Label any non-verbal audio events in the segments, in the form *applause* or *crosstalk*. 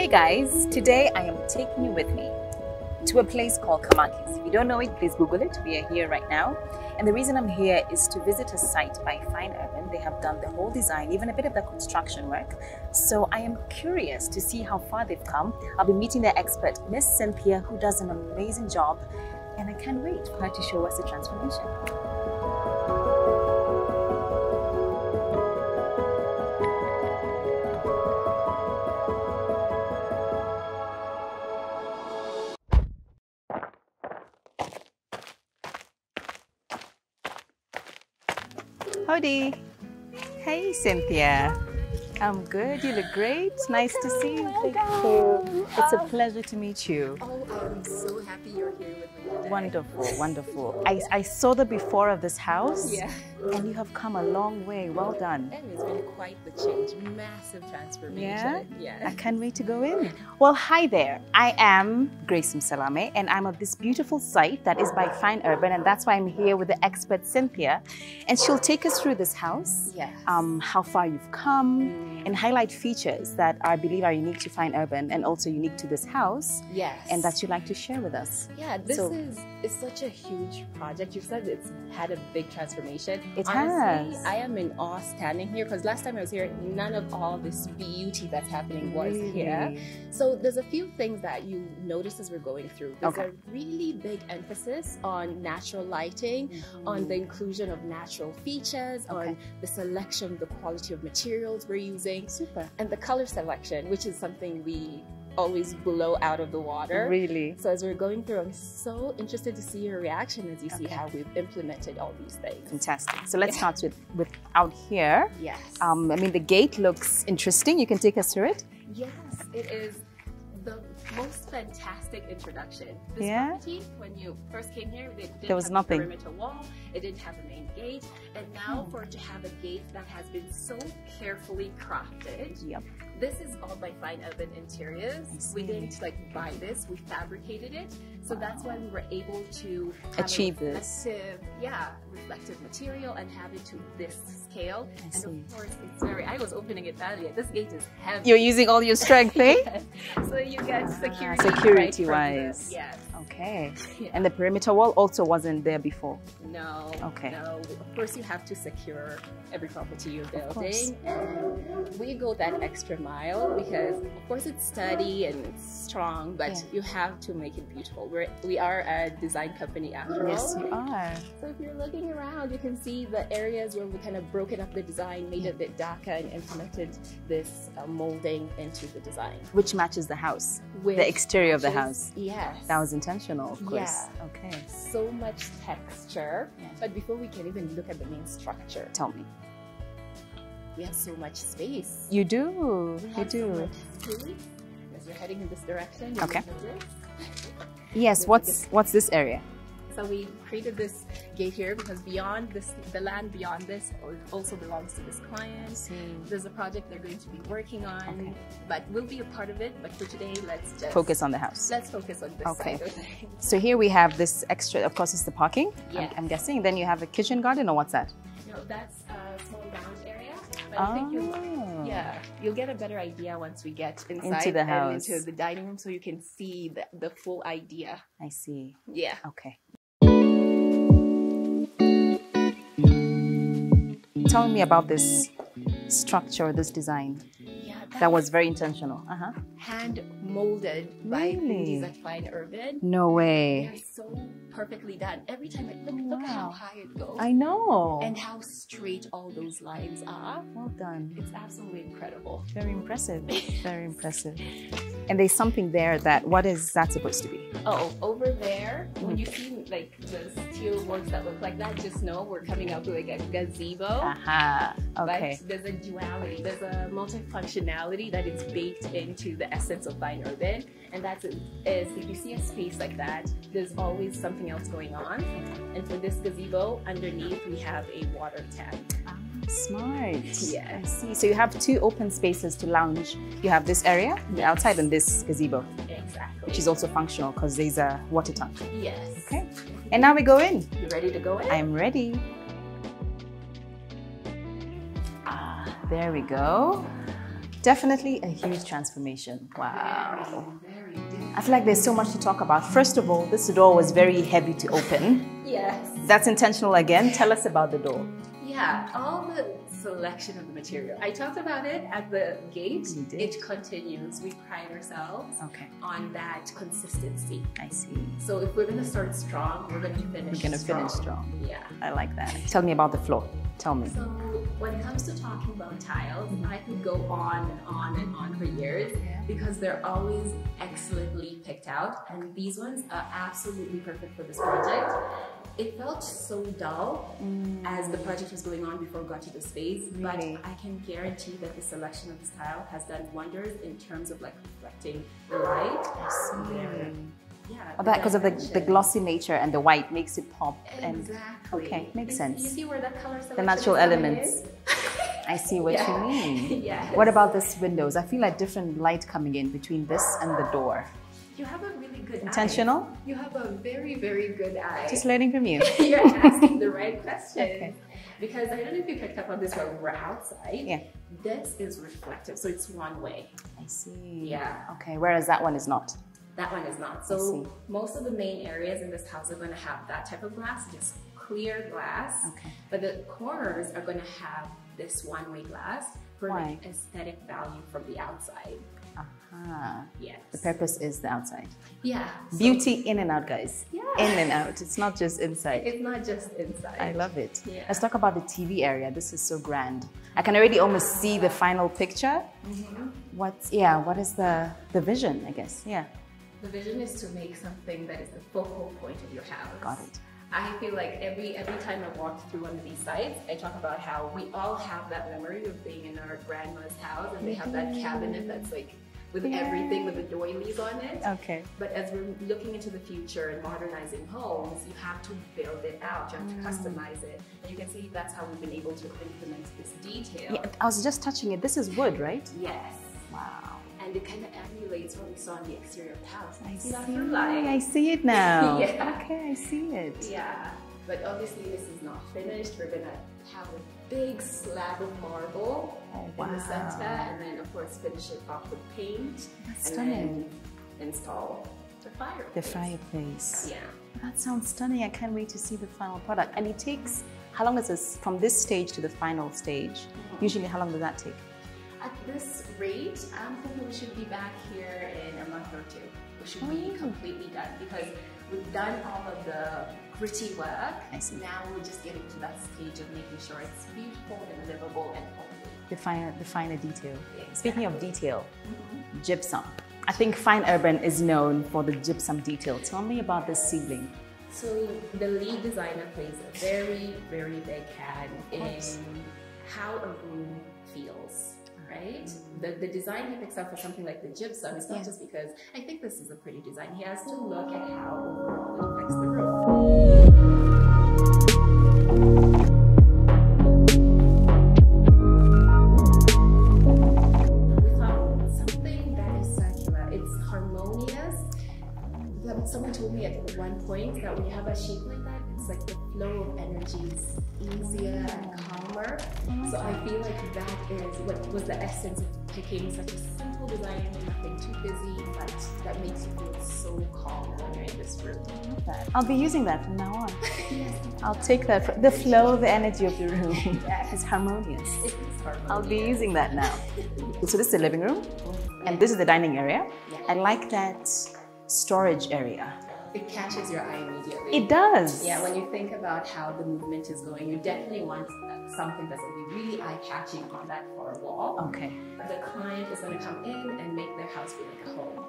Hey guys, today I am taking you with me to a place called Kamakis. If you don't know it, please Google it. We are here right now. And the reason I'm here is to visit a site by Fine Urban. They have done the whole design, even a bit of the construction work. So I am curious to see how far they've come. I'll be meeting their expert, Miss Cynthia, who does an amazing job. And I can't wait for her to show us the transformation. Howdy. Hey, Cynthia. I'm good. You look great. Nice to see you. Thank you. It's a um, pleasure to meet you. Oh, I'm so happy you're here with me. Today. Wonderful, wonderful. I, I saw the before of this house. Yeah. And you have come a long way. Well done. And it's been quite the change. Massive transformation. Yeah? Yeah. I can't wait to go in. Well, hi there. I am Grace Msalame, and I'm at this beautiful site that is by Fine Urban, and that's why I'm here with the expert Cynthia, and she'll take us through this house, Yes. um, how far you've come, and highlight features that I believe are unique to Fine Urban and also unique to this house, yes. and that you'd like to share with us. Yeah, this So- is it's such a huge project. You said it's had a big transformation. It Honestly, has. I am in awe standing here because last time I was here, none of all this beauty that's happening was here. So there's a few things that you notice as we're going through. There's Okay. a really big emphasis on natural lighting, on the mm-hmm. inclusion of natural features, Okay. on the selection, the quality of materials we're using, Super. and the color selection, which is something we always blow out of the water. Really? So as we're going through, I'm so interested to see your reaction as you see how we've implemented all these things. Fantastic. So let's Yeah. start with, with out here. Yes. Um, I mean, the gate looks interesting. You can take us through it. yes, it is the most fantastic introduction. This Yeah? property, when you first came here, There was nothing. a perimeter wall. It didn't have a main gate, and now for it to have a gate that has been so carefully crafted, Yep. This is all by Fine Urban Interiors. We didn't like buy this; we fabricated it. So that's why we were able to Achieve this. yeah, reflective material and have it to this scale. I and see. of course, it's very. I was opening it earlier. This gate is heavy. You're using all your strength, eh? Yes. *laughs* So you get security. Ah, security right from the- wise. yes. Okay. Yeah. And the perimeter wall also wasn't there before. No. Okay. No. Of course, you have to secure every property you're building. And we go that extra mile because, of course, it's sturdy and it's strong, but Yeah. you have to make it beautiful. We're, we are a design company after Yes, all. you are. So if you're looking around, you can see the areas where we kind of broken up the design, made it a bit darker, and implemented this uh, molding into the design. Which matches the house, Which the exterior of the house. Yes. That was intentional, of course. Yeah. Okay. so much texture. Yeah. But before we can even look at the main structure, Tell me. we have so much space. You do. We You so do. space. As you're heading in this direction, Okay. Yes. What's what's this area? So we created this gate here because beyond this, the land beyond this also belongs to this client. There's a project they're going to be working on, Okay. but we'll be a part of it. But for today, let's just Focus on the house. Let's focus on this Okay. side. So here we have this extra. Of course, it's the parking. I'm- I'm, guessing. Then you have a kitchen garden, or what's that? No, that's a small lounge area. But I think you'll Oh. Yeah, you'll get a better idea once we get inside Into the and house. into the dining room, so you can see the, the full idea. I see. Yeah. Okay. Tell me about this structure, this design. Yeah, That was very intentional. Uh huh. hand molded by Really? ladies at Fine Urban. No way. They're so perfectly done. Every time I look, look how high it goes I know. and how straight all those lines are. well done. It's absolutely incredible. Very impressive. *laughs* Very impressive. And there's something there that, what is that supposed to be? Oh, over there, when you see like the steel works that look like that, just know we're coming up with like a gazebo. Aha. Okay. But there's a duality, there's a multifunctionality that is baked into the essence of Fine Urban. And that's it, is if you see a space like that, there's always something else going on. And for this gazebo, underneath we have a water tank. Ah, smart. Yeah. I see. So you have two open spaces to lounge. You have this area, the outside, and this gazebo, Exactly. which is also functional because there's a water tank. yes. Okay. And now we go in. You ready to go in? I'm ready. Ah, there we go. Definitely a huge transformation. Wow. Very, very different. I feel like there's so much to talk about. First of all, this door was very heavy to open. Yes. That's intentional again. Tell us about the door. Yeah, all the selection of the material. I talked about it at the gate. You did. It continues. We pride ourselves Okay. on that consistency. I see. So if we're gonna start strong, we're gonna finish. We're gonna finish strong. Yeah. I like that. Tell me about the floor. Tell me. So when it comes to talking about tiles, I could go on and on and on for years Yeah. because they're always excellently picked out, and these ones are absolutely perfect for this project. It felt so dull mm. as the project was going on before it got to this space, Really? but I can guarantee that the selection of this tile has done wonders in terms of like reflecting the light. There. Yeah. Mm. Oh, that because of the, the glossy nature and the white makes it pop. And Okay, makes You- sense. You see where that color the natural elements. I see what *laughs* Yeah. you mean. *laughs* Yes. What about this windows? I feel like different light coming in between this and the door. You have a really good eye. Intentional? You have a very, very good eye. Just learning from you. *laughs* You're asking the right questions. Okay. Because I don't know if you picked up on this when we're outside. Yeah. This is reflective, so it's one way. I see. Yeah. Okay, whereas that one is not. That one is not. So most of the main areas in this house are going to have that type of glass, just clear glass. Okay. But the corners are going to have this one-way glass for Why? like aesthetic value from the outside. Aha. Yes. The purpose is the outside. Yeah. so Beauty in and out, guys. Yeah. In and out. It's not just inside. It's not just inside. I love it. Yeah. Let's talk about the TV area. This is so grand. I can already almost see the final picture. Mm-hmm. What's yeah? What is the the vision? I guess yeah. The vision is to make something that is the focal point of your house. Got it. I feel like every every time I walk through one of these sites, I talk about how we all have that memory of being in our grandma's house and they have that cabinet that's like with everything with the doilies on it. Okay. But as we're looking into the future and modernizing homes, you have to build it out, you have to mm. customize it. And you can see that's how we've been able to implement this detail. Yeah, I was just touching it. This is wood, right? Yes. Wow. And it kind of emulates what we saw in the exterior of the house. I see that through line. I see it now. *laughs* Yeah. Okay, I see it. Yeah, but obviously this is not finished. We're gonna have a big slab of marble Oh, in the center, and then of course finish it off with paint, That's and stunning. then install the fireplace. The fireplace. Yeah. That sounds stunning. I can't wait to see the final product. And it takes how long is this from this stage to the final stage? Mm-hmm. Usually, how long does that take? At this rate, I'm thinking we should be back here in a month or two. We should be Oh. completely done because we've done all of the gritty work. See. Now we're just getting to that stage of making sure it's beautiful and livable and homely. The finer, the finer detail. Exactly. Speaking of detail, mm-hmm. gypsum. I think Fine Urban is known for the gypsum detail. Tell me about this ceiling. So the lead designer plays a very, very big hand in how a room feels, right? The, the design he picks up for something like the gypsum is not Yeah. just because I think this is a pretty design. He has to look at how overall it affects the room. Is what was the essence of picking such a simple design, nothing too busy, but that makes you feel so calm when you're in this room. I'll be using that from now on. *laughs* yes. I'll take that. For, the flow, the energy of the room *laughs* is harmonious. It is harmonious. I'll be using that now. So this is the living room, and this is the dining area. I like that storage area. It catches your eye immediately. It does. Yeah, when you think about how the movement is going, you definitely want uh, something that's going to be really eye-catching on that far wall. Okay. The client is going to come in and make their house feel like a home.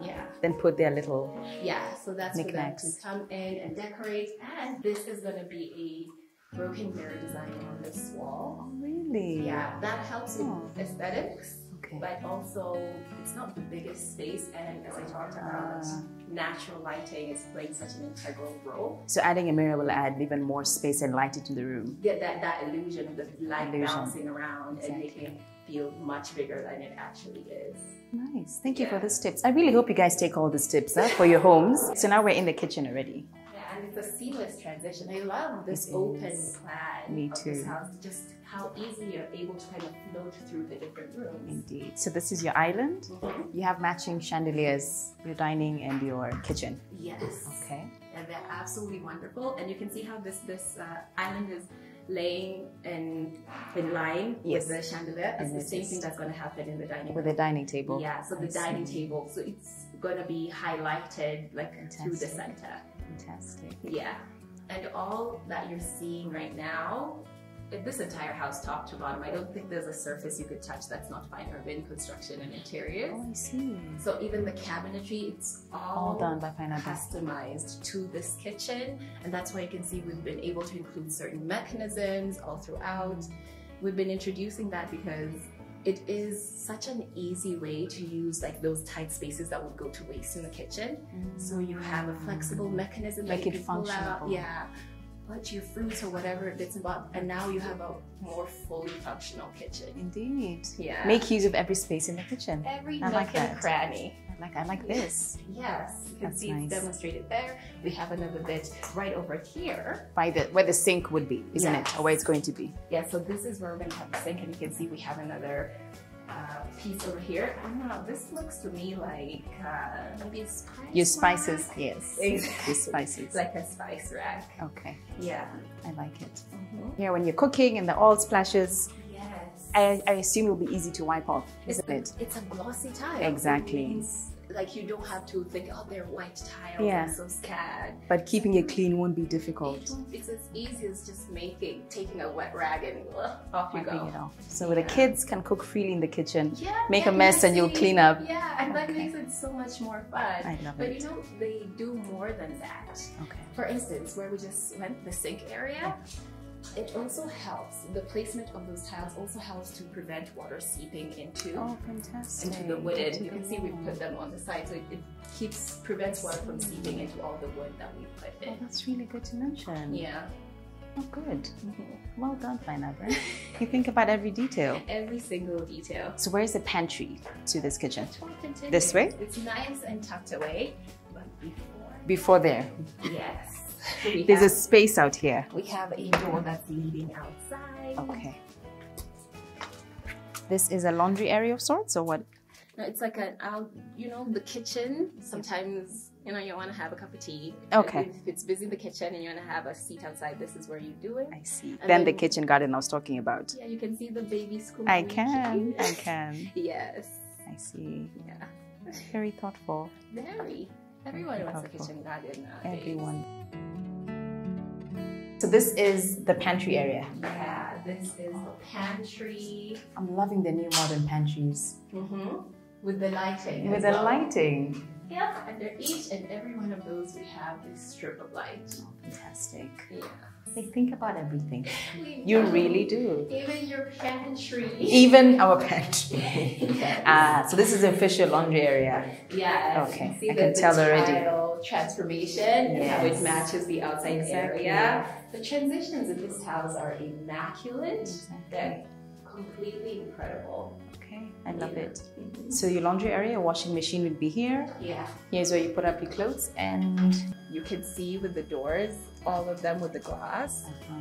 Yeah, Then put their little. yeah. So that's for them Knickknacks. to come in and decorate. And this is going to be a broken mirror design on this wall. Really? Yeah, that helps with Oh. aesthetics. Okay. But also, it's not the biggest space, and as I talked about, Ah. natural lighting is playing such an integral role. So adding a mirror will add even more space and light into the room. get that, that illusion of the light Illusion. bouncing around and making it feel much bigger than it actually is. Nice. Thank you for those tips. I really hope you guys take all these tips huh, for your homes. So now we're in the kitchen already. Yeah, and it's a seamless transition. I love this It open is. plan Me of too. this house. Just how easy you're able to kind of float through the different rooms. Indeed. So this is your island. Mhm. You have matching chandeliers, your dining and your kitchen. Yes. Okay. and they're absolutely wonderful. And you can see how this this uh, island is laying in in line Yes. with the chandelier. It's And the same thing that's going to happen in the dining With room. the dining table. Yeah, so the I dining table, so it's going to be highlighted like through the center. Fantastic. Yeah, and all that you're seeing right now. This entire house, top to bottom, I don't think there's a surface you could touch that's not fine urban construction and interiors. Oh, I see. So even the cabinetry, it's all, All done by Fine Pineapple. customized to this kitchen. And that's why you can see we've been able to include certain mechanisms all throughout. We've been introducing that because it is such an easy way to use like those tight spaces that would go to waste in the kitchen. Mm. So you have a flexible mechanism that Make you it can pull out. yeah put your fruits or whatever bits and bobs and now you have a more fully functional kitchen Indeed. yeah Make use of every space in the kitchen. every I nook like and that. cranny I like I like this. Yes, you can That's see nice. it's demonstrated there. We have another bit right over here. By the where the sink would be, isn't Yes. it? Or where it's going to be. Yeah, so this is where we're gonna have the sink, and you can see we have another uh, piece over here. I don't know, this looks to me like uh, maybe a spice Your spices, rack? yes. *laughs* Exactly. Your spices. Like a spice rack. Okay. Yeah. I like it. Mhm. Here when you're cooking and the oil splashes, Yes. I, I assume it will be easy to wipe off, it's, isn't it? it's a glossy tile. Exactly. Like you don't have to think, oh, they're white tiles. Yeah. I'm so scared. But keeping it clean won't be difficult. It's as easy as just making, taking a wet rag and *laughs* off you Wiping go. it off. So the kids can cook freely in the kitchen. Yeah, Make get a mess and you'll clean up. Yeah, and that makes it so much more fun. I love but it. you know, they do more than that. Okay. For instance, where we just went, the sink area, it also helps. The placement of those tiles also helps to prevent water seeping into Oh, into the wooden. Good to You can see we put them on the side, so it, it keeps prevents water from seeping into all the wood that we put Oh, in. that's really good to mention. Yeah. Oh, good. Mhm. Well done, Pineapple. *laughs* you think about every detail. Every single detail. So where's the pantry to this kitchen? This way? It's nice and tucked away, but before. Before there. Yes. We There's a space out here. we have a door that's leading outside. Okay. This is a laundry area of sorts, or what? No, it's like an out, you know, the kitchen. Sometimes, you know, you want to have a cup of tea. Okay. If it's busy in the kitchen and you want to have a seat outside, this is where you do it. I see. And Then the kitchen garden I was talking about. Yeah, you can see the baby school. I can. I *laughs* can. Yes. I see. Yeah. Very thoughtful. Very. Everyone wants a kitchen garden nowadays. Everyone. So this is the pantry area. Yeah, this is the pantry. I'm loving the new modern pantries. Mm-hmm. With the lighting. With the well. lighting. Yeah, under each and every one of those, we have this strip of light. Fantastic. Yeah. They think about everything. *laughs* You really do. Even your pantry. Even *laughs* our pantry. Yes. Ah, so this is the official laundry area. Yeah. Okay, I the, can the tell already. tile transformation and how it matches the outside Exactly. area. The transitions in this house are immaculate. They're completely incredible. I love Yeah. it. Mhm. So your laundry area, washing machine would be here. Yeah. Here's where you put up your clothes and You can see with the doors, all of them with the glass. uh,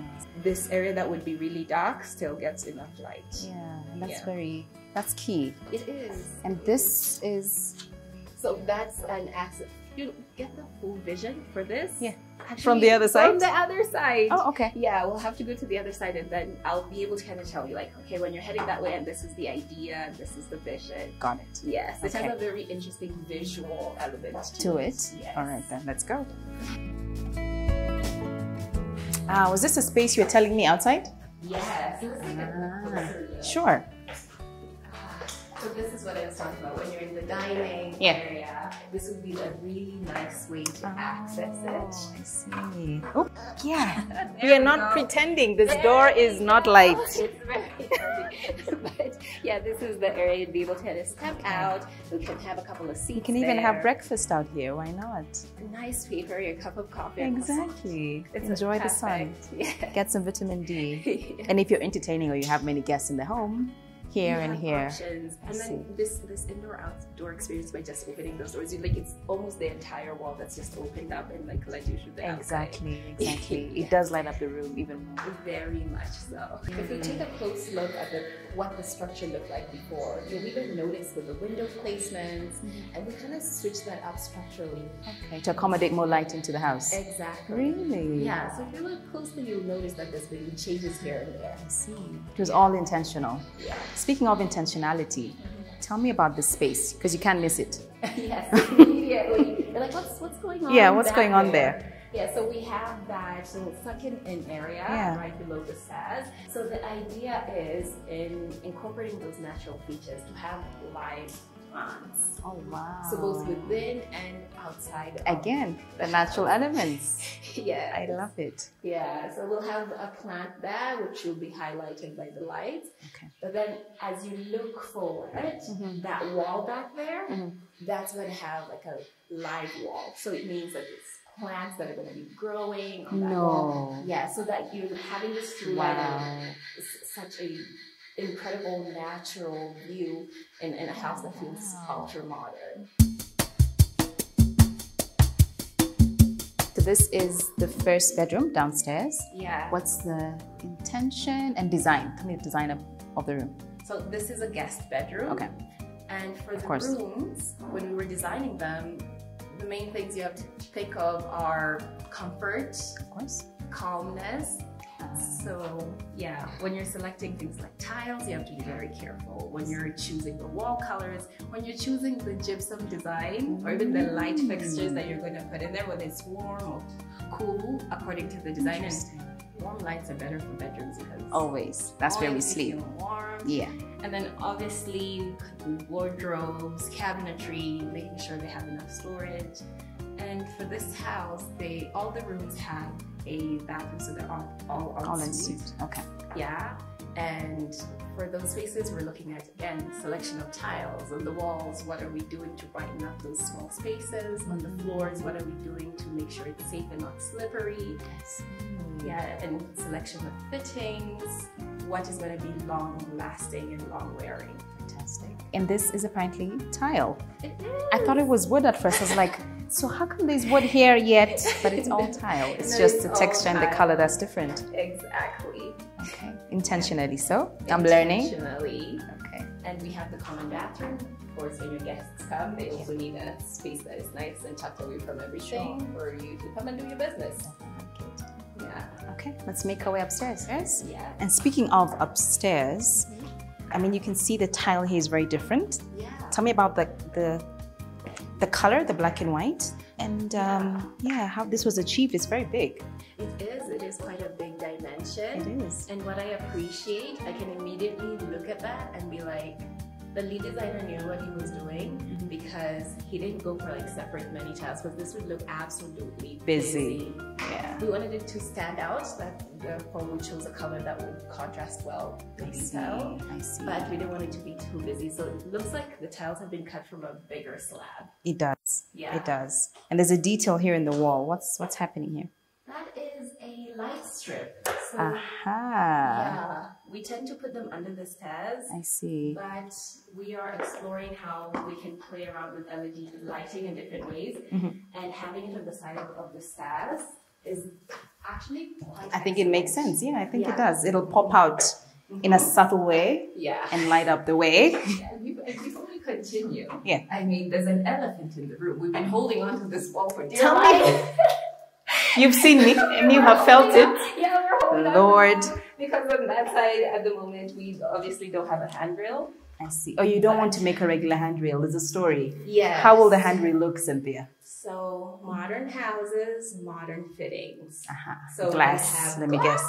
This area that would be really dark still gets enough light. yeah, that's Yeah. very that's key. It is. And this is So that's an access. You get the full vision for this? Yeah. Actually, From the other side? From the other side. oh okay. Yeah, we'll have to go to the other side and then I'll be able to kind of tell you, like, okay, when you're heading that way and this is the idea and this is the vision. Got it. Yes, it Okay. has a very interesting visual element to, To it. Yes. All right then, let's go. Ah, was this a space you were telling me outside? Yes. Let's take a Ah. Sure. So this is what I was talking about. When you're in the dining Yeah. area, this would be a really nice way to ah, access Oh, it. I see. Oh, yeah. *laughs* We are not pretending. This There door is not *laughs* go. light. It's very *laughs* but yeah, this is the area you'd be able to kind of step out. We can have a couple of seats. You can even have breakfast out here. Why not? A nice paper, your cup of coffee. Exactly. Enjoy the sun. Yeah. Get some vitamin D. And if you're entertaining or you have many guests in the home, here and here. options. And then this this indoor outdoor experience by just opening those doors, you like it's almost the entire wall that's just opened up and like let you through the outside. Exactly, exactly. *laughs* It does light up the room even more. Very much so. If we take a close look at the, what the structure looked like before, you'll even notice with the window placements, mm-hmm. and we kind of switched that up structurally. Okay, to accommodate more light into the house. Exactly. Really? Yeah, so if you look closely, you'll notice that there's been changes here and there. I see. It was all intentional. Yeah. Speaking of intentionality, mm-hmm. tell me about this space because you can't miss it. *laughs* yes, immediately. You're like, what's what's going on? Yeah, what's going on there? Yeah, so we have that little sunken in area Yeah. right below the stairs. So the idea is in incorporating those natural features to have live plants. Oh wow. So both within and outside. Again, the natural elements. *laughs* yeah, I love it. Yeah, so we'll have a plant there which will be highlighted by the light. Okay. But then as you look forward, Mm-hmm. that wall back there, that's going to have like a live wall. So it means that it's plants that are going to be growing on that No. wall. Yeah, so that you're having this light Wow. s- such a incredible natural view in, in a house that feels ultra modern. So this is the first bedroom downstairs. Yeah. What's the intention and design? Tell me the design of, of the room. So this is a guest bedroom. Okay. And for the course. rooms, when we were designing them, the main things you have to think of are comfort, Of course. calmness. So yeah, when you're selecting things like tiles, you have to be very careful. When you're choosing the wall colors, when you're choosing the gypsum design, or even the light fixtures that you're going to put in there, whether it's warm or cool, according to the design. Warm lights are better for bedrooms because Always. That's where we sleep. warm. Yeah. And then obviously wardrobes, cabinetry, making sure they have enough storage. And for this house, they all the rooms have a bathroom, so they're all all, all All en suite. Okay. Yeah. And for those spaces, we're looking at again selection of tiles on the walls. What are we doing to brighten up those small spaces? On the mm-hmm. floors, what are we doing to make sure it's safe and not slippery? Yeah, and selection of fittings. What is going to be long lasting and long wearing? Fantastic. And this is apparently tile. It I thought it was wood at first. I was like, so how come there's wood here yet? But it's all *laughs* tile. It's No, just it's the texture and the color that's different. Exactly. Okay. Intentionally so. I'm learning. Intentionally. Okay. And we have the common bathroom. Of course, when your guests come, they also need a space that is nice and tucked away from everything for you to come and do your business. Yeah. Okay, let's make our way upstairs. Yes. Yeah. And speaking of upstairs, I mean, you can see the tile here is very different. Yeah. Tell me about the the, the color, the black and white, and um, yeah, how this was achieved. It's very big. It is. It is quite a big dimension. It is. And what I appreciate, I can immediately look at that and be like, the lead designer knew what he was doing Mm-hmm. because he didn't go for like separate many tiles because this would look absolutely Busy. Yeah. We wanted it to stand out, that therefore we chose a color that would contrast well I with the see. tile. I see. But we didn't want it to be too busy, so it looks like the tiles have been cut from a bigger slab. It does. Yeah. It does. And there's a detail here in the wall. What's what's happening here? That is a light strip. So Aha. yeah, we tend to put them under the stairs. I see. But we are exploring how we can play around with LED lighting in different ways, Mm-hmm. and having it on the side of, of the stairs is actually quite. I think it makes sense. Yeah, I think Yeah. it does. It'll pop out in a subtle way Yeah. and light up the way. *laughs* And be- and before we continue, Yeah. I mean, there's an elephant in the room. We've been holding on to this wall for dear Tell me. life. You've seen me and *laughs* you have felt it. Yeah, we're holding Lord. Because on that side, at the moment, we obviously don't have a handrail. I see. Oh, you don't want to make a regular handrail. There's a story. Yeah. How will the handrail look, Cynthia? So modern houses, modern fittings. Aha. So glass. Let me guess.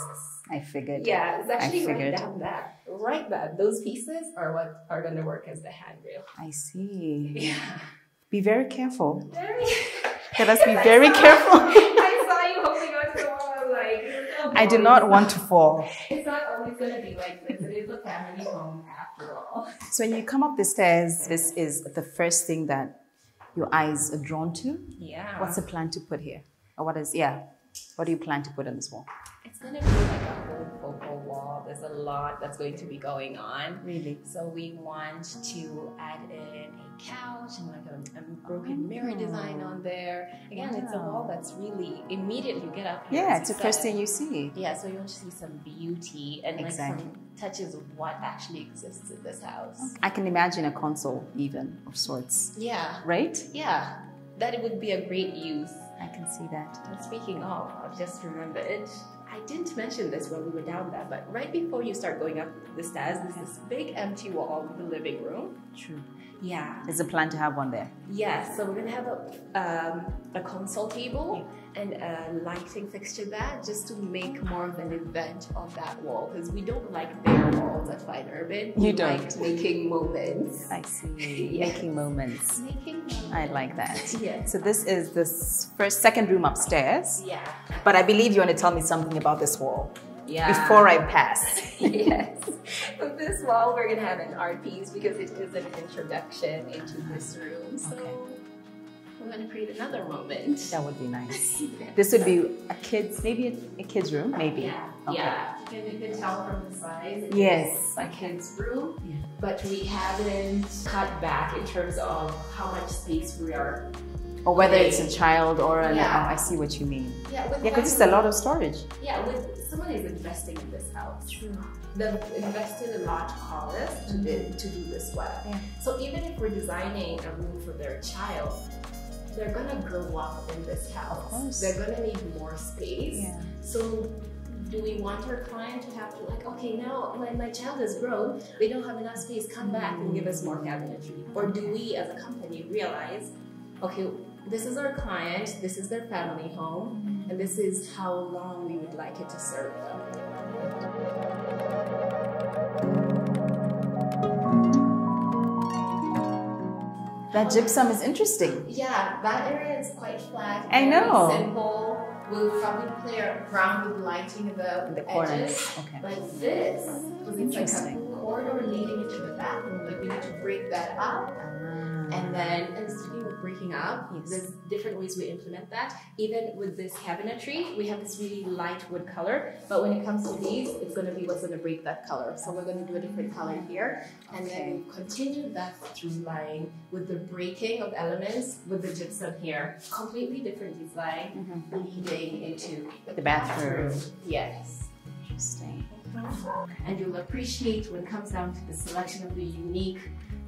I figured. Yeah, it's actually right figured. down that. Right that. Those pieces are what are going to work as the handrail. I see. Yeah. Be very careful. Very. Let us be *laughs* very careful. *laughs* I saw you holding on to the wall. I was like, "This is so I do boring." not want to fall. It's not always going to be like this. It is a family home after all. So when you come up the stairs, this is the first thing that your eyes are drawn to. Yeah. What's the plan to put here? Or what is, yeah, what do you plan to put on this wall? It's going to be like a focal wall. There's a lot that's going to be going on. Really? So we want to add in a couch and like a, a broken ah. mirror design on there. Again, it's a wall that's really immediately you get up here. Yeah, it's the first thing you see. Yeah, so you want to see some beauty and like some touches of what actually exists in this house. I can imagine a console, even of sorts, Yeah, right? yeah, that it would be a great use. I can see that. And speaking of, I've just remembered. I didn't mention this when we were down there, but right before you start going up the stairs, there's this big empty wall in the living room. True. Yeah. There's a plan to have one there. Yes, so we're gonna have a, um, a console table and a lighting fixture there just to make more of an event of that wall because we don't like bare walls at Fine Urban. We You don't. like making moments. I see. *laughs* Yes. Making moments. Making moments. I like that. Yes. So this is the first, second room upstairs. Yeah. But I believe you want to tell me something about this wall Yeah. before I pass. *laughs* yes. With this wall, we're gonna have an art piece because it is an introduction into this room. So Okay. We're gonna create another moment. That would be nice. *laughs* This would be a kid's, maybe a, a kid's room, maybe. Yeah, Okay. yeah. You can, you can tell from the size. it Yes. a kid's room, Yeah. but we haven't cut back in terms of how much space we are. Or whether it's a child or an, Yeah. oh, I see what you mean. Yeah, with Yeah, because it's a lot of storage. Yeah, with someone is investing in this house. True. They've invested a large cost to, do- to do this well. Yeah. So even if we're designing a room for their child, they're gonna grow up in this house. They're gonna need more space. Yeah. So do we want our client to have to like, okay, now my, my child has grown, they don't have enough space, come back and give us more cabinetry? Or do we as a company realize, okay, this is our client, this is their family home, mm-hmm. and this is how long we would like it to serve them. That gypsum is interesting. Yeah, that area is quite flat. I know. Simple. We'll probably play around with lighting the, the edges. Okay. Like this, like Interesting. a corridor leading into the bathroom. Like we need to break that up. And mm. then, and speaking of breaking up, Yes. there's different ways we implement that. Even with this cabinetry, we have this really light wood color, but when it comes to these, it's going to be what's going to break that color. So we're going to do a different color here, and Okay. then continue that through line with the breaking of elements with the gypsum here. Completely different design mm-hmm. leading into The bathroom. Yes. Interesting. And you'll appreciate when it comes down to the selection of the unique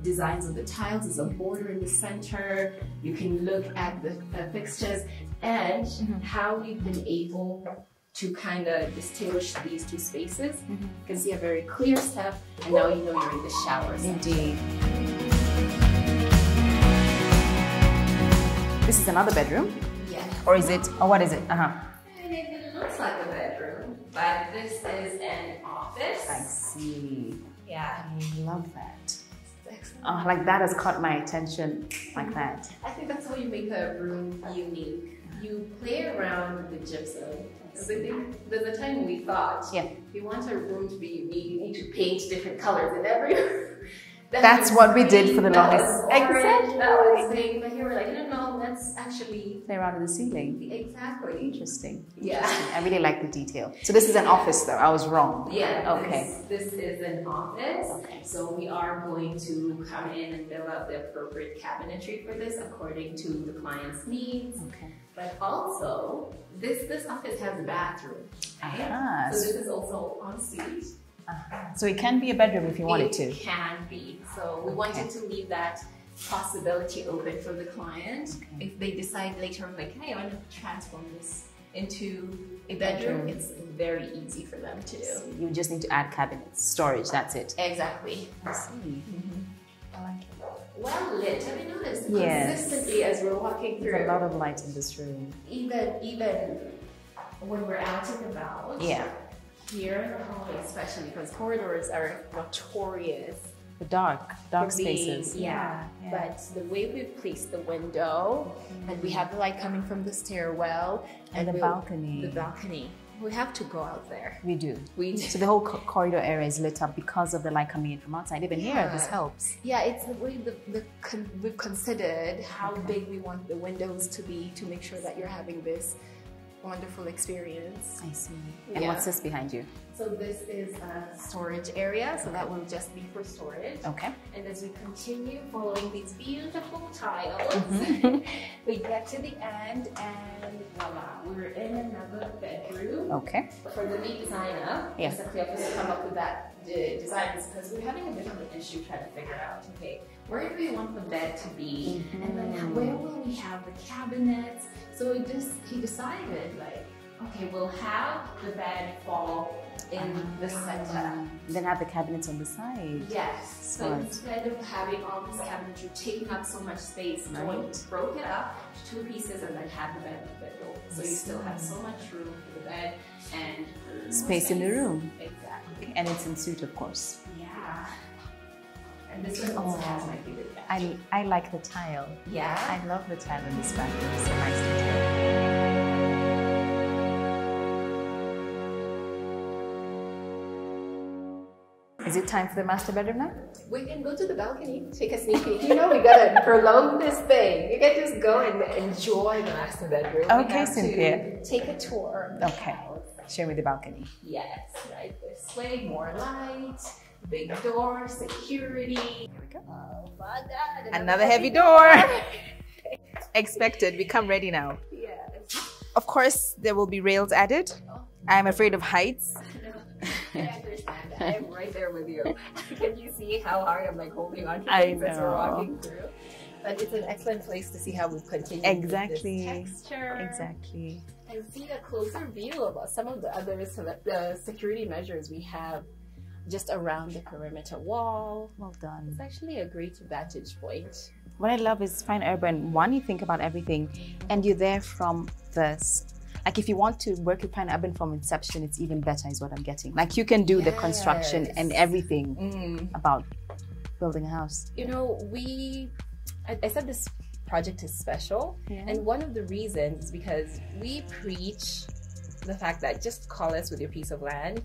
designs of the tiles. There's a border in the center. You can look at the uh, fixtures and how we've been able to kind of distinguish these two spaces. You can see a very clear step, and now you know you're in the shower. Indeed. This is another bedroom, Yeah. or is it? Or what is it? Uh huh. It, it looks like a bedroom, but this is an office. I see. Yeah. I love that. Oh, like that has caught my attention, like that. I think that's how you make a room unique. You play around with the gypsum. Because I think there's a time we thought, Yeah. if you want a room to be unique, you need to paint different colors in every *laughs* That's what we did for the that longest- was orange, Exactly. That was pink, but here we're like, no, no, that's actually Play around with the ceiling. exactly. Interesting. Yeah. Interesting. I really like the detail. So this is an office, though. I was wrong. Yeah. Okay. This, this is an office. Okay. So we are going to come in and build out the appropriate cabinetry for this according to the client's needs. Okay. But also, this this office has a bathroom. right? Ah, So this is also en suite. So it can be a bedroom if you want it It to. can be. So we wanted to leave that possibility open for the client. Okay. If they decide later on, like, hey, I want to transform this into a bedroom, Bedroom. it's very easy for them to do. So you just need to add cabinets, storage. That's it. Exactly. I see. Mm-hmm. I like it. Well lit. Have you noticed Yes. consistently as we're walking through. There's a lot of light in this room. even even when we're out and about. Yeah. Here in the hallway, especially because corridors are notorious The dark, dark being- spaces. Yeah, yeah. But the way we've placed the window, and we have the light coming from the stairwell, And the we'll- balcony. The balcony. We have to go out there. We do. We do. So the whole co- corridor area is lit up because of the light coming in from outside. Even here, this helps. Yeah, it's the way the, the con- we've considered how big we want the windows to be to make sure that you're having this wonderful experience. I see. And what's this behind you? So this is a storage area, so that will just be for storage. Okay. And as we continue following these beautiful tiles, Mm-hmm. *laughs* we get to the end and voila, we're in another bedroom. Okay. For the lead designer, Yeah. yes. we have to come up with that de- design because we're having a bit of an issue trying to figure out, okay, where do we want the bed to be? And then where will we have the cabinets? So he just he decided like, okay, we'll have the bed fall in the center. Um, Then have the cabinets on the side. Yes. So instead of having all these cabinets, you're taking up so much space, Right. joint, broke it up to two pieces and then had the bed in the middle. So you still have so much room for the bed and more Space in the room. Exactly. And it's en suite, of course. Yeah. And this one also has my favorite. I, I like the tile. yeah. I love the tile in this bathroom. It's so nice detail. Is it time for the master bedroom now? We can go to the balcony, take a sneak peek. You know, we gotta *laughs* prolong this thing. You can just go and enjoy the master bedroom. Okay, Cynthia. Take a tour. Okay. Show me the balcony. Yes, right this way, more light, big door, security. Here we go. Oh my god. Another heavy door. *laughs* Expected. We come ready now. Yes. Of course, there will be rails added. Oh, I'm afraid of heights. *laughs* I understand. I am right there with you. *laughs* Can you see how hard I'm like holding on to things as we're walking through? But it's an excellent place to see how we continue Exactly. texture. Exactly. and see a closer view of some of the other the security measures we have just around the perimeter wall. Well done. It's actually a great vantage point. What I love is Fine Urban. One, you think about everything, and you're there from the s- like. If you want to work with Fine Urban from inception, it's even better, is what I'm getting. Like you can do the construction and Yes. everything mm. about building a house. You know, we, I, I said this project is special, Yeah. and one of the reasons is because we preach the fact that just call us with your piece of land.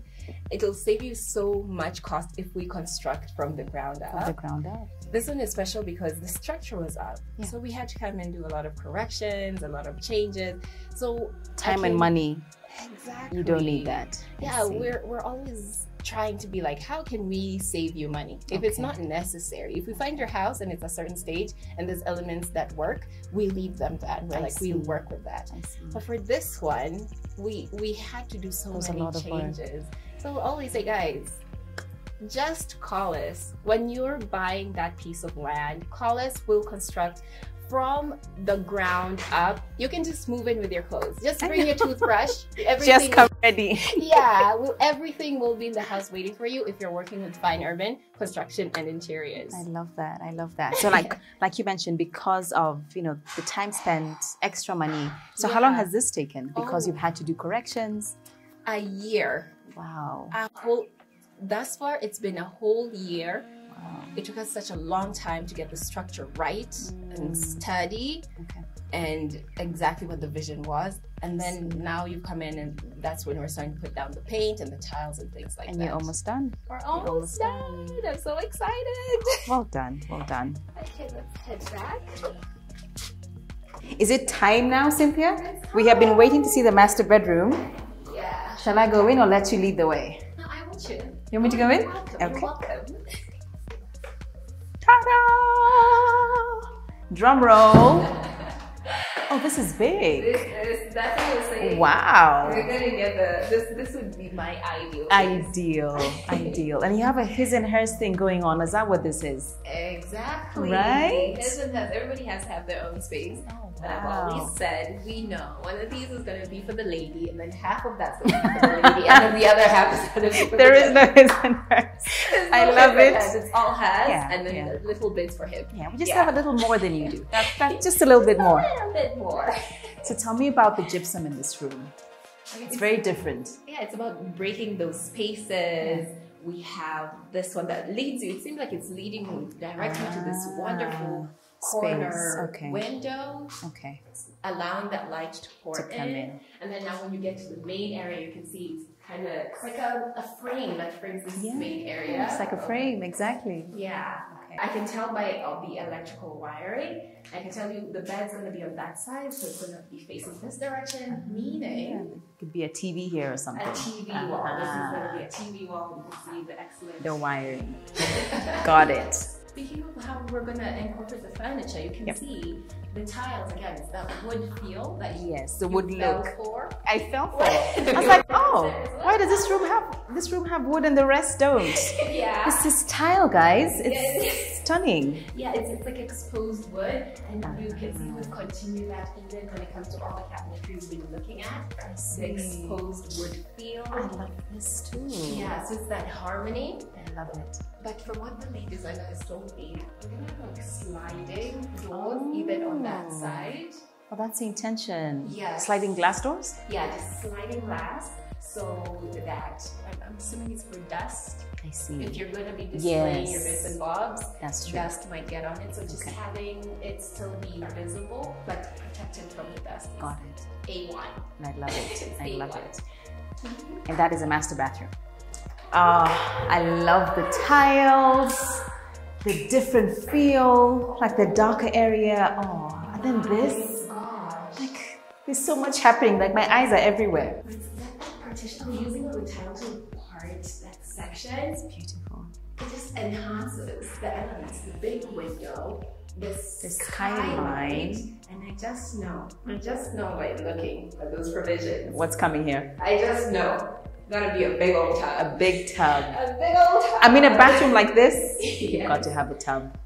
It'll save you so much cost if we construct from the ground up. From the ground up. This one is special because the structure was up. Yeah. So we had to come and do a lot of corrections, a lot of changes. So Time and money. Exactly. You don't need that. Yeah, we're we're always trying to be like, how can we save you money? If it's not necessary, if we find your house and it's a certain stage and there's elements that work, we leave them that. We're I like, we work with that. But for this one, we we had to do so many lot of work. changes. So always say, guys, just call us when you're buying that piece of land. Call us. We'll construct from the ground up. You can just move in with your clothes. Just bring your *laughs* toothbrush. Everything Just come ready. *laughs* yeah, well, everything will be in the house waiting for you if you're working with Fine Urban Construction and Interiors. I love that. I love that. So like *laughs* like you mentioned, because of you know the time spent, extra money. So how long has this taken? Because Oh. you've had to do corrections. A year. Wow. Uh, a whole. Thus far, it's been a whole year. It took us such a long time to get the structure right and Mm. steady Okay. and exactly what the vision was. And then now you come in and that's when we're starting to put down the paint and the tiles and things like And that. And you're almost done. we're almost almost done. I'm so excited. Well done. Well done. Okay, let's head back. Is it time now, Cynthia? We have been waiting to see the master bedroom. Yeah. Shall I go in or let you lead the way? No, I want you. You want me to go in? Welcome. Okay. Ta-da! Drum roll. Oh, this is big. This is that's what was saying. We're gonna get the this this would be my ideal. Ideal. Ideal. And you have a his and hers thing going on. Is that what this is? Exactly. Right? Isn't that everybody has to have their own space? Oh, But I've always said we know one of these is gonna be for the lady, and then half of that's gonna be for the lady, and then the other half is gonna be for There the is no his and hers. There's I no love it. hers. It's all has, Yeah, and then yeah. little bits for him. Yeah, we just Yeah. have a little more than you do. *laughs* That's, that's just a little bit more. A little bit more. *laughs* So tell me about the gypsum in this room. It's very different. Yeah, it's about breaking those spaces. We have this one that leads you. It seems like it's leading you directly to this ah, wonderful corner Space, okay. window, Okay. allowing that light to pour To come in. And then now when you get to the main area, you can see it's kind of it's like a, a frame that frames this main area. It's like a frame, exactly. yeah. I can tell by uh, the electrical wiring. I can tell you the bed's going to be on that side, so it's going to be facing this direction, meaning It could be a TV here or something. a. TV wall. This is going to be a TV wall. You can see the excellent. The wiring. *laughs* Got it. Speaking of how we're going to incorporate the furniture, you can Yep. see the tiles again. It's that wood feel that you Yes, the wood look. for. I fell for it. *laughs* I was like, oh, why does this room have this room have wood and the rest don't? *laughs* yeah. This is tile, guys. It's stunning. Yeah, it's, it's like exposed wood, and you can see we've continued that even when it comes to all the cabinetry we've been looking at. The exposed wood feel. I love this too. Yeah, so it's that harmony. I love it. But from what the lead designer has told me, we're gonna have like sliding doors even on that Oh. side. Well, that's the intention. Yes. Sliding glass doors? Yeah, just sliding glass. So that I'm, I'm assuming it's for dust. I see. If you're gonna be displaying your Yes. bits and bobs, That's true. dust might get on it. So just Okay. having it still be visible but protected from the dust Got it. A1. And I love it. *laughs* I love A1. it. And that is a master bathroom. Ah, I love the tiles, the different feel, like the darker area. Oh, and then this, Gosh. like, there's so much happening. Like my eyes are everywhere. That using the tile to part that section, It's Beautiful. it just enhances the elements. The big window, this The skyline. and I just know, I just know by looking at those provisions. What's coming here? I just know, gonna be a big old tub. A big tub. A big old tub. I mean, a bathroom like this, *laughs* you've got to have a tub.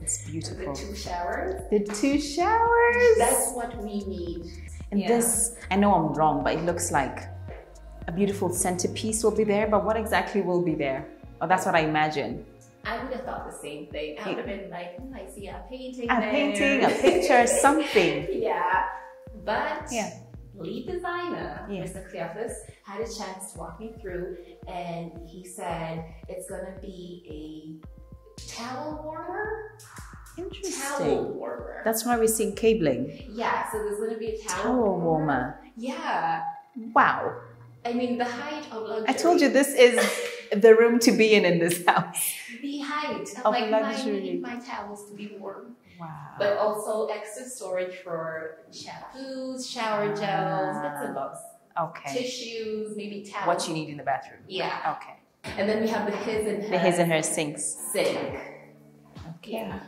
It's beautiful. The two showers. The two showers. That's what we need. And Yeah. this, I know I'm wrong, but it looks like a beautiful centerpiece will be there. But what exactly will be there? Oh, that's what I imagine. I would have thought the same thing. I would have been like, hmm, I see a painting. A there. painting, a picture, *laughs* something. yeah. But Yeah. lead designer, Yeah. Mr. Cleophas, had a chance to walk me through and he said it's gonna be a towel warmer. Interesting. Towel warmer. That's why we're seeing cabling. yeah, so there's gonna be a towel, Towel warmer. Yeah. Wow. I mean the height of luxury. I told you this is the room to be in in this house. the height of, like luxury. I need my towels to be warm. Wow. but also extra storage for shampoos, shower ah. gels, bits and bobs, Okay. tissues, maybe towels. What you need in the bathroom. Yeah. Okay. And then we have the his and her, The his and her sinks. sink. Okay. Yeah.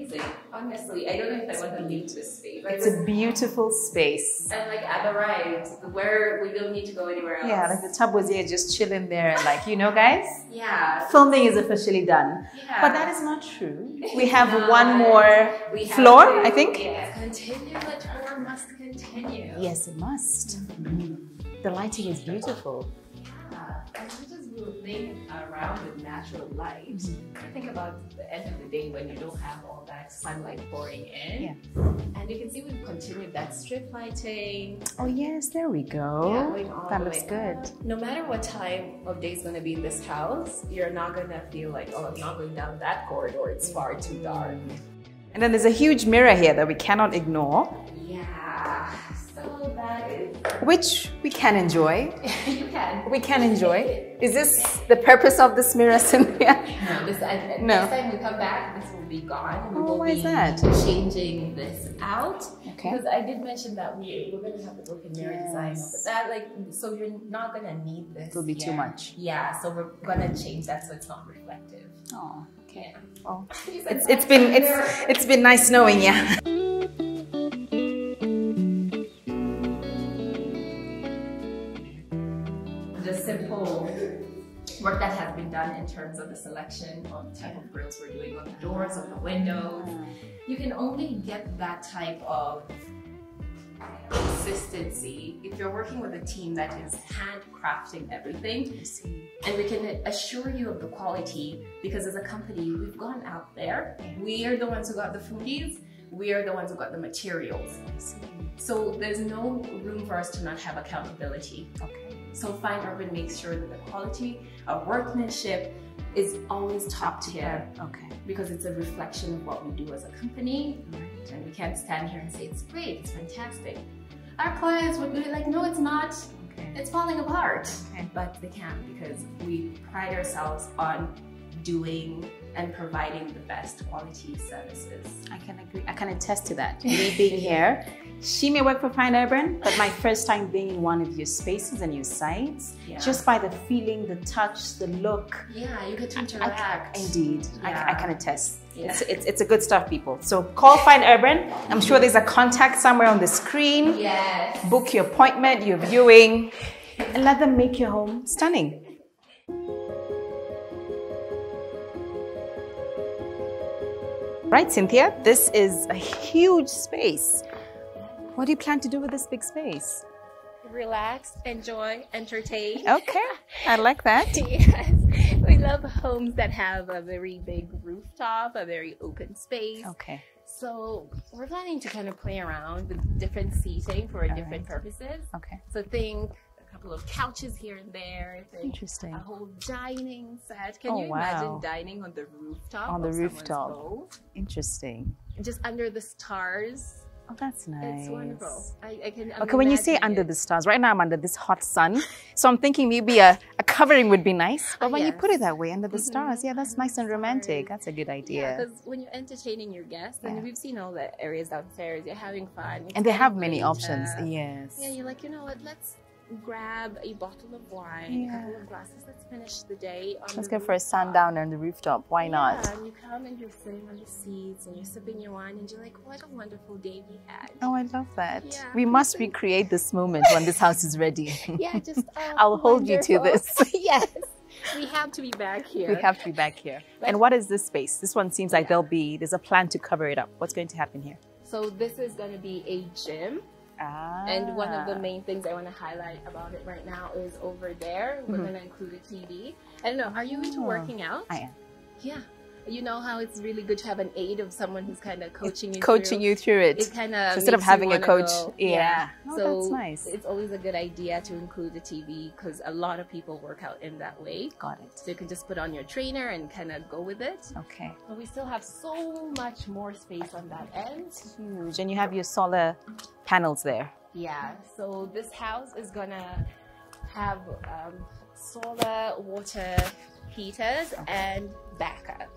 It's amazing. Honestly, I don't know if I want to leave this space. Like It's a beautiful space. and like at the right, where we don't need to go anywhere else. Yeah, like the tub was here just chilling there, and like, you know, guys, yeah. filming is officially done. Yeah. But that is not true. We have Not. one more floor, to- I think. Yeah. Continue. The tour must continue. Yes, it must. Mm-hmm. The lighting is beautiful. Yeah, as much as we were playing around with natural light, Mm-hmm. think about the end of the day when you don't have all that sunlight pouring in. Yeah. And you can see we've continued that strip lighting. Oh, yes, there we Yeah, go. going all that looks good. up. No matter what time of day is going to be in this house, you're not going to feel like, oh, I'm not going down that corridor. It's far too dark. And then there's a huge mirror here that we cannot ignore, Yeah. That is. which we can enjoy. *laughs* you can. We can enjoy. Is this the purpose of this mirror, Cynthia? *laughs* No, this, and No. next time we come back, this will be gone. We Oh, why be is that? changing this out. Okay. Because I did mention that we, we're going to have the broken mirror design. Yes. But that, like, so you're not going to need this. It'll be too much. Yeah, so we're going to change that so it's not reflective. Oh, okay. Yeah. Oh, *laughs* You it's it's been it's it's been nice knowing you. The work that has been done in terms of the selection of the type of grills we're doing on the doors, on the windows. You can only get that type of consistency if you're working with a team that is handcrafting everything. And we can assure you of the quality because as a company, we've gone out there. We are the ones who got the fundis. We are the ones who got the materials. So there's no room for us to not have accountability. Okay. So Fine Urban makes sure that the quality of workmanship is always top tier Okay. because it's a reflection of what we do as a company. And we can't stand here and say it's great, it's fantastic. Our clients would be like, no, it's not. Okay. It's falling apart. Okay. But they can't because we pride ourselves on doing and providing the best quality services. I can agree. I can attest to that. Me being *laughs* here, she may work for Fine Urban, but my first time being in one of your spaces and your sites, Yeah. just by the feeling, the touch, the look. Yeah, you get to I- interact. indeed, I, I can attest. Yeah. It's, it's, it's a good stuff, people. So call Fine Urban. I'm sure there's a contact somewhere on the screen. Yes. Book your appointment, your viewing, and let them make your home stunning. Right, Cynthia, this is a huge space. What do you plan to do with this big space? Relax, enjoy, entertain. Okay, I *laughs* like that. yes. We love homes that have a very big rooftop, a very open space. Okay, So we're planning to kind of play around with different seating for All different purposes. okay, So think a couple of couches here and there. Interesting. a whole dining set. Can Oh, you wow. imagine dining on the rooftop? On the of rooftop. Interesting. Just under the stars. Oh, that's nice. It's wonderful. I, I can Okay, when you say under it. the stars, right now I'm under this hot sun, so I'm thinking maybe a, a covering would be nice. But when you put it that way, under the Mhm. stars, yeah, that's nice and romantic. That's a good Yeah, idea. because when you're entertaining your guests, and Yeah. we've seen all the areas downstairs, you're having fun. And they have many options. uh, Yes. Yeah, you're like, you know what? Let's grab a bottle of wine, Yeah. a couple of glasses. Let's finish the day. On Let's go for a sundowner on the rooftop. Why Yeah, not? and you come and you're sitting on the seats and you're sipping your wine and you're like, what a wonderful day we had. Oh, I love that. Yeah. We must recreate this moment when this house is ready. *laughs* Yeah, just. *laughs* Oh, I'll hold you to this. *laughs* yes, we have to be back here. We have to be back here. But- And what is this space? This one seems like there'll be, there's a plan to cover it up. What's going to happen here? So this is going to be a gym. Ah. And one of the main things I want to highlight about it right now is over there, we're Mhm. going to include a TV. I don't know, are you into Oh, working out? I am. Yeah. You know how it's really good to have an aid of someone who's kind of coaching you Coaching through? you through it. It kind of So instead of having a coach, yeah. Oh, so that's nice. it's always a good idea to include the TV because a lot of people work out in that way. Got it. So you can just put on your trainer and kind of go with it. Okay. But we still have so much more space on that end. Huge. And you have your solar panels there. Yeah, so this house is gonna have um, solar water heaters and backup.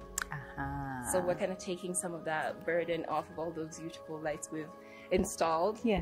So we're ah. kind of taking some of that burden off of all those beautiful lights we've installed. Yeah.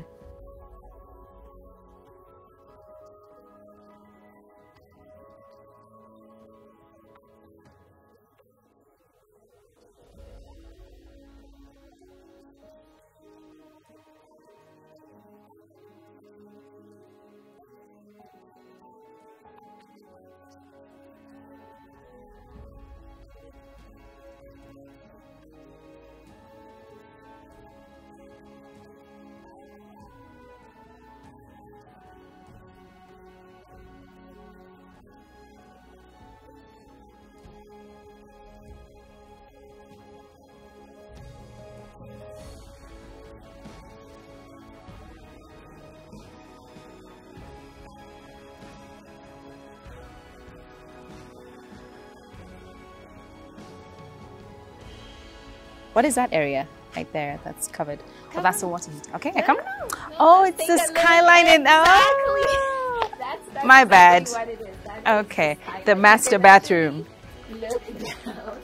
What is that area right there that's covered? Oh, Come that's the water heater. Okay, I come. no, no, Oh, it's the skyline in- oh. Exactly. That's, that's My bad. exactly What it is. That is Okay, the master bathroom. Look down.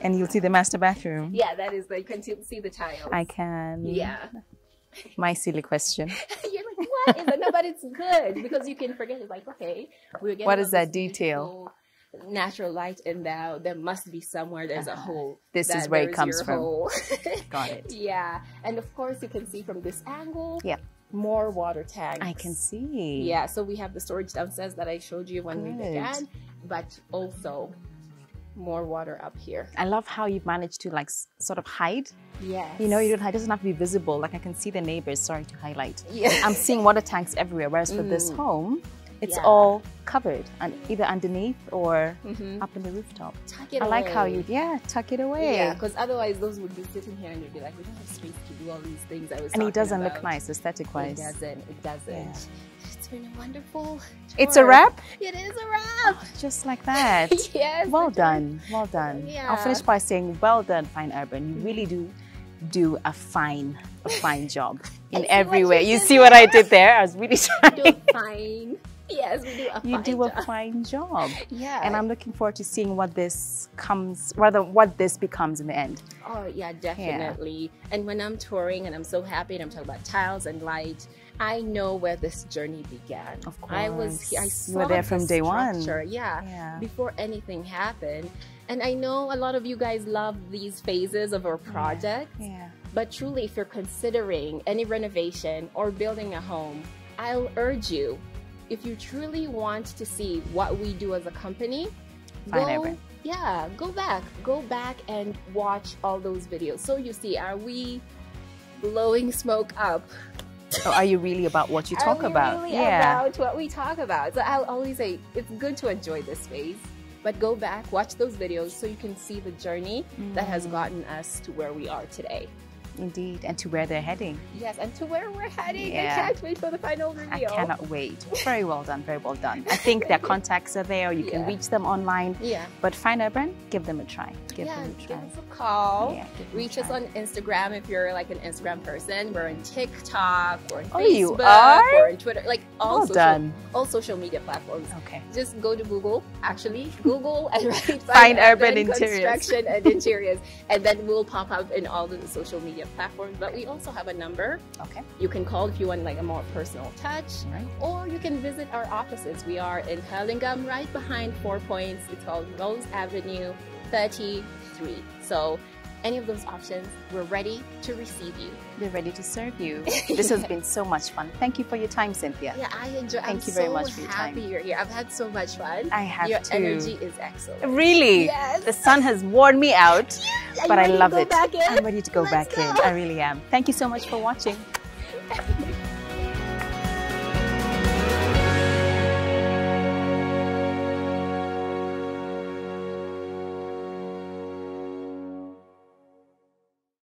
And you'll see the master bathroom. Yeah, that is like you can see- the tiles. I can. yeah. My silly question. *laughs* You're like, what is that? No, but it's good because you can forget. It's like, okay, we're getting What is that detail? Natural light, and now there must be somewhere there's a hole. This is where it comes from. *laughs* Got it. *laughs* yeah, and of course you can see from this angle. Yeah. More water tanks. I can see. Yeah, so we have the storage downstairs that I showed you when we Good. began, but also more water up here. I love how you've managed to like sort of hide. Yeah. You know, you don't, it doesn't have to be visible. Like I can see the neighbors. Sorry to highlight. Yeah. I'm seeing water tanks everywhere. Whereas for this Mm. home, it's Yeah. all covered and either underneath or Mhm. up in the rooftop. Tuck it I like how away. you, yeah, tuck it away. Yeah, because otherwise those would be sitting here and you'd be like, we don't have space to do all these things I was and it doesn't look nice aesthetic wise. It doesn't. It doesn't. Yeah. It's been a wonderful. It's a wrap? It is a wrap. Just like that. *laughs* yes. Well done. Well done. I'll finish by saying, well done, Fine Urban. You really do do a fine, a fine job *laughs* in every way. you see what I did there? I was really *laughs* trying. fine. *laughs* yes, we do a You do a job. fine job. Yeah. And I'm looking forward to seeing what this comes, rather what this becomes in the end. Oh yeah, definitely. And when I'm touring and I'm so happy and I'm talking about tiles and light, I know where this journey began. Of course. I was. I You saw were there the from day one. Yeah, Yeah. Before anything happened. And I know a lot of you guys love these phases of our project. Yeah. But truly, if you're considering any renovation or building a home, I'll urge you, if you truly want to see what we do as a company, Fine go, yeah, go back, go back and watch all those videos. So you see, are we blowing smoke up? Or are you really about what you *laughs* talk about? Really yeah. about what we talk about. So I'll always say it's good to enjoy this phase, but go back, watch those videos so you can see the journey that has Mm. gotten us to where we are today. Indeed. And to where they're heading. Yes, and to where we're heading. Yeah. I can't wait for the final reveal. I cannot wait. *laughs* Very well done. Very well done. I think their *laughs* contacts are there. You can reach them online. Yeah. But Fine Urban, give them a try. Give yeah, them a give try. us a call. Yeah, give Reach us on Instagram if you're like an Instagram person. We're on TikTok, we're on Oh, Facebook, you are? we're on Twitter, like all Well social, done. all social media platforms. Okay. Just go to Google, actually, *laughs* Google and write Fine Urban Interiors. Construction and Interiors, and then we'll pop up in all the social media platforms. But we also have a number Okay. you can call if you want like a more personal touch. Right. Or you can visit our offices. We are in Hurlingham, right behind Four Points. It's called Rose Avenue 33. So, any of those options, we're ready to receive you. We're ready to serve you. *laughs* This has been so much fun. Thank you for your time, Cynthia. Yeah, I enjoy. Thank I'm you very so much for your happy time. you're here. I've had so much fun. I have Your to. energy is excellent. Really? Yes. The sun has worn me out, *laughs* Are but I love it. I'm ready to go Let's back in. I really am. Thank you so much for watching. *laughs*